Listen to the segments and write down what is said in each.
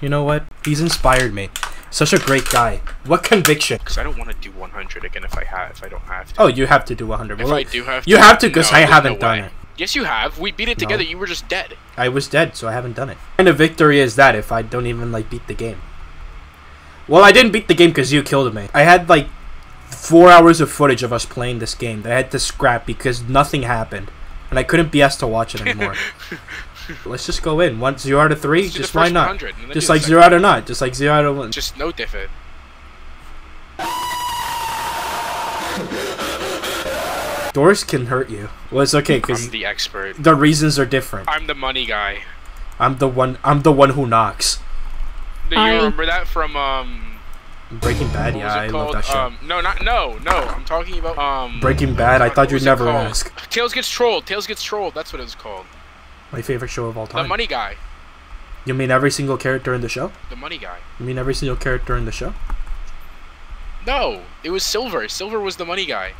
You know what? He's inspired me. Such a great guy. What conviction? Because I don't want to do 100 again if I have, if I don't have to. Oh, you have to do 100. if Well, I do have to. you have to because no, I haven't no done it. Yes, you have. We beat it No. together. You were just dead. I was dead, so I haven't done it. What kind of victory is that if I don't even like beat the game? Well, I didn't beat the game because you killed me. I had like four hours of footage of us playing this game that I had to scrap because nothing happened, and I couldn't be asked to watch it anymore. Let's just go in one zero out of 3 Let's just why not? 100 and then Just like zero out of not. Just like zero out of one. Just no different. Doors can hurt you. Well, it's okay because I'm the expert. the reasons are different. I'm the money guy. I'm the one. I'm the one who knocks. Do you I- remember that from um? Breaking Bad. Yeah, I it love that show. Um, no, not no, no. I'm talking about um. Breaking Bad. I thought you'd never called? ask. Tails gets trolled. Tails gets trolled. That's what it was called. My favorite show of all time. The money guy. You mean every single character in the show? The money guy. You mean every single character in the show? No, it was Silver. Silver was the money guy.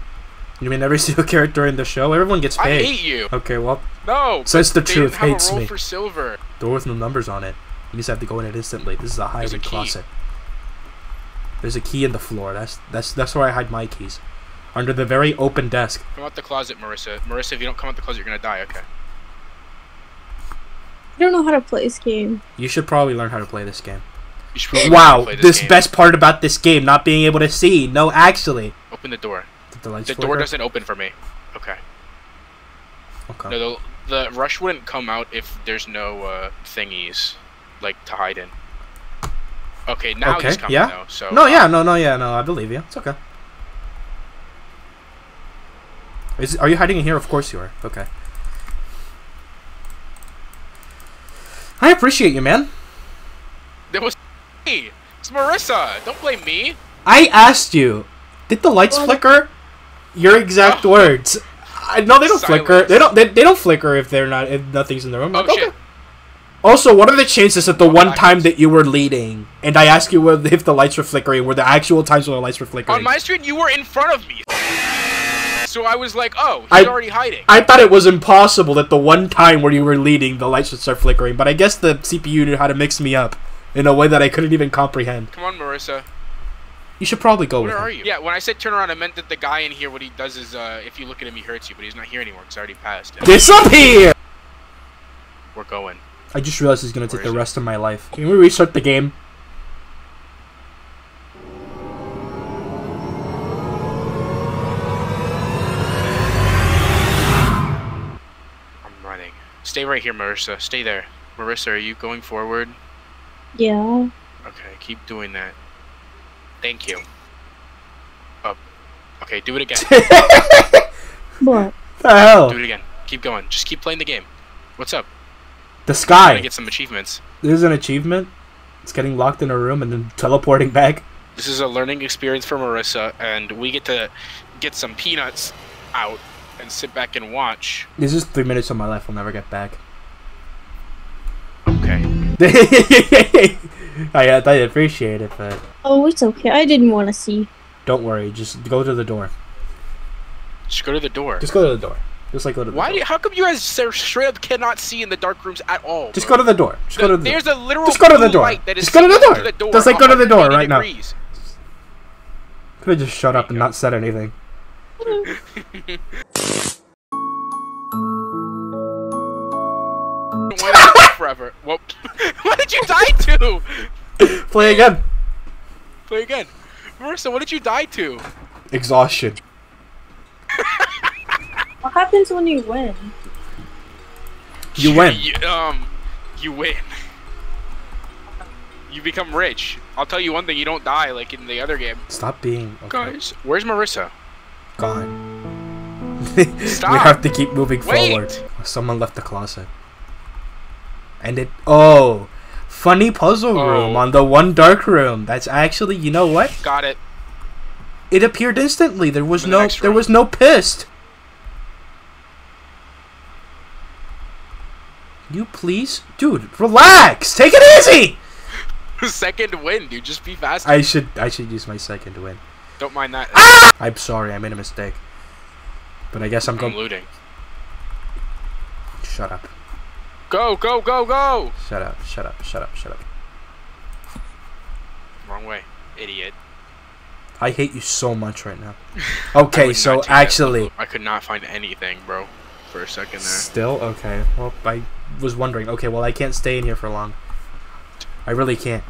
You mean every single character in the show? Everyone gets paid. I hate you. Okay, well, No. Says the truth, hates me. for Silver. door with no numbers on it. You just have to go in it instantly. This is a There's a closet. There's a key in the floor. That's that's that's where I hide my keys. Under the very open desk. Come out the closet, Marissa. Marissa, if you don't come out the closet, you're gonna die. Okay. I don't know how to play this game. You should probably learn how to play this game. You should probably Wow, play this, game. best part about this game, not being able to see. No, actually. Open the door. Did the The door flicker? doesn't open for me. Okay. Okay. No, the, the rush wouldn't come out if there's no uh, thingies, like to hide in. Okay, now Okay, he's coming yeah. though. So No, yeah, no, no, yeah, no. I believe you. It's okay. Is are you hiding in here? Of course you are. Okay. I appreciate you, man. There was me. It's Marissa. Don't blame me. I asked you, did the lights Well, flicker? Your exact Oh. words. Uh, I know they don't flicker. They don't. They, they don't flicker if they're not. If nothing's in the room. Oh Like, okay. Also, what are the chances that the What one happens? time that you were leading, and I asked you if the lights were flickering, were the actual times when the lights were flickering? On my screen, you were in front of me. So I was like, oh, he's I- already hiding. I thought it was impossible that the one time where you were leading, the lights would start flickering, but I guess the CPU knew how to mix me up in a way that I couldn't even comprehend. Come on, Marissa. You should probably go with Where him. are you? Yeah, when I said turn around, I meant that the guy in here, what he does is, uh, if you look at him, he hurts you, but he's not here anymore because I already passed him. Disappear! We're going. I just realized he's gonna take the is it? rest of my life. Can we restart the game? Stay right here, Marissa. Stay there. Marissa, are you going forward? Yeah. Okay, keep doing that. Thank you. Up. Okay, do it again. What? The hell? do it again. Keep going. Just keep playing the game. What's up? The sky. gonna get some achievements. This is an achievement. It's getting locked in a room and then teleporting back. This is a learning experience for Marissa, and we get to get some peanuts out and sit back and watch. This is three minutes of my life I'll never get back. Okay. I, I appreciate it, but Oh, it's okay. I didn't want to see. don't worry. Just go to the door. Just go to the door. Just go to the door. Just like go to the Why? door. Do, how come you guys so straight up cannot see in the dark rooms at all? Just bro? go to the door. Just go to the door. There's a literal Just go to the door. light that is Just go to the door. to the door. Just like go to the door 180 right now. degrees. Could have just shut up and not said anything. forever? Well, what did you die to? Play again. Play again. Marissa, what did you die to? Exhaustion. What happens when you win? You win. You, um, you win. You become rich. I'll tell you one thing: you don't die like in the other game. Stop being okay. Guys, where's Marissa? Gone. we have to keep moving Wait. forward. Someone left the closet. And it oh funny puzzle Oh. room on the one dark room. That's actually you know what? Got it. It appeared instantly. There was the no. There room. was no pissed. You please? Dude, relax! Take it easy! Second win, dude. Just be fast. I should I should use my second win. Don't mind that. Ah! I'm sorry, I made a mistake. But I guess I'm I'm going looting. Shut up. Go, go, go, go! Shut up, shut up, shut up, shut up. Wrong way, idiot. I hate you so much right now. Okay, so not take that actually. I could not find anything, bro. For a second there. still okay. Well, I was wondering. Okay, well, I can't stay in here for long. I really can't.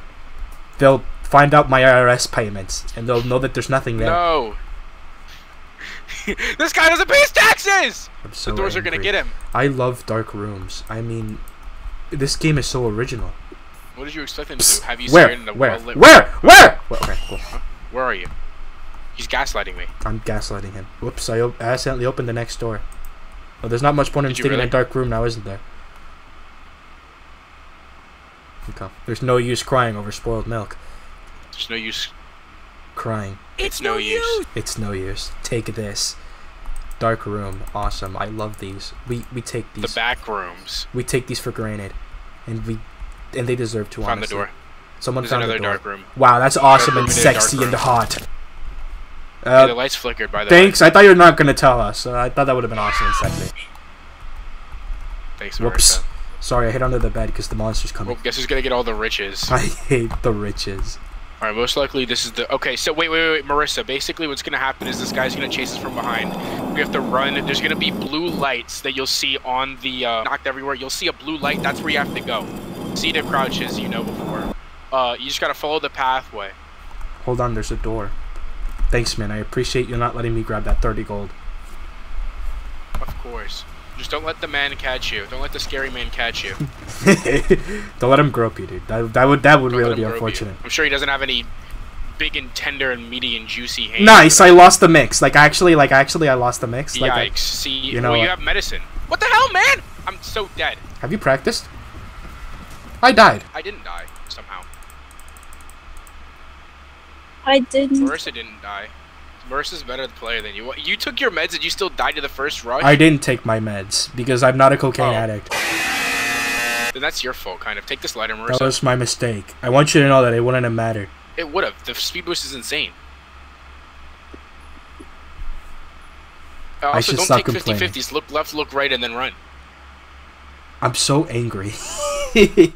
They'll find out my IRS payments, and they'll know that there's nothing there. No. this guy doesn't pay his taxes. I'm so the doors are gonna get him. I love dark rooms. I mean, this game is so original. What did you expect him to do? Have you Where? stared in a Where? well-lit Where? Where? Well, okay, cool. Where are you? He's gaslighting me. I'm gaslighting him. Whoops! I, op- I accidentally opened the next door. Oh, there's not much point in Did you staying in a dark room now, isn't there? Okay. There's no use crying over spoiled milk. There's no use. Crying. It's no use. It's no use. Take this. Dark room. Awesome. I love these. We we take these. The back rooms. we take these for granted, and we and they deserve to. Found the door. Someone There's found another the door. dark room. Wow, that's awesome and room in a dark sexy and hot. Hey, Uh, the lights flickered by the thanks. I thought you were not gonna tell us. Uh, I thought that would have been awesome and sexy. way. Thanks, Whoops. Marissa. Sorry, I hid under the bed because the monster's coming. Well, guess who's gonna get all the riches? I hate the riches. All right, most likely this is the. Okay, so wait, wait, wait, Marissa. Basically, what's gonna happen is this guy's gonna chase us from behind. We have to run. There's gonna be blue lights that you'll see on the uh, knocked everywhere. You'll see a blue light. That's where you have to go. See the crouches, you know before. Uh, you just gotta follow the pathway. Hold on, there's a door. Thanks, man. I appreciate you not letting me grab that 30 gold. Of course. Just don't let the man catch you. Don't let the scary man catch you. Don't let him grope you, dude. That, that would that would Don't really be grope you. unfortunate. I'm sure he doesn't have any big and tender and meaty and juicy hands. Nice. I lost the mix. Like actually, like actually, I lost the mix. Like, I- See, you know well, you have medicine. What the hell, man? I'm so dead. have you practiced? I died. I didn't die somehow. I didn't. Marissa didn't die. Marissa's better player than you. You took your meds and you still died to the first rush? I didn't take my meds because I'm not a cocaine Oh. addict. Then that's your fault, kind of. Take this lighter, That was my mistake. I want you to know that it wouldn't have mattered. It would have. The speed boost is insane. Uh, I Also, should don't stop take 50 complaining. 50s. Look left, look right, and then run. I'm so angry.